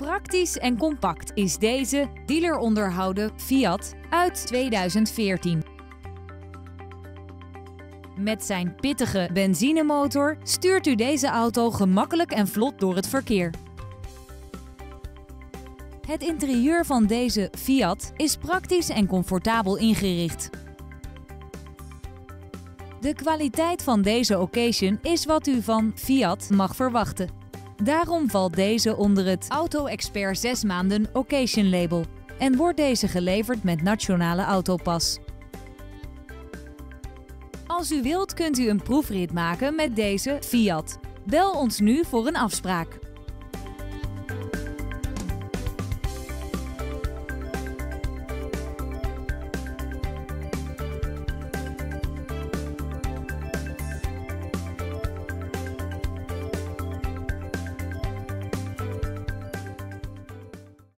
Praktisch en compact is deze dealer onderhouden Fiat uit 2014. Met zijn pittige benzinemotor stuurt u deze auto gemakkelijk en vlot door het verkeer. Het interieur van deze Fiat is praktisch en comfortabel ingericht. De kwaliteit van deze occasion is wat u van Fiat mag verwachten. Daarom valt deze onder het Auto Expert 6 maanden Occasion label en wordt deze geleverd met nationale autopas. Als u wilt kunt u een proefrit maken met deze Fiat. Bel ons nu voor een afspraak.